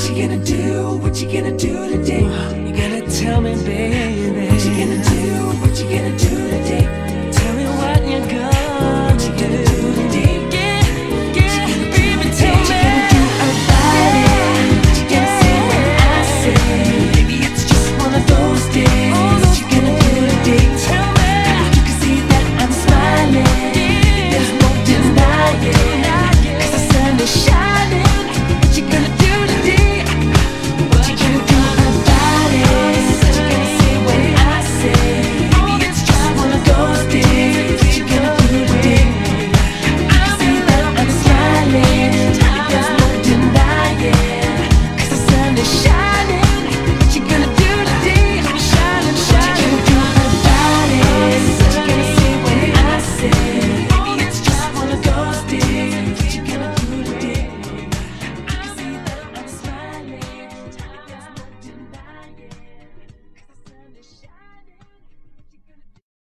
What you gonna do? What you gonna do today? You gotta tell me, baby. What you gonna do?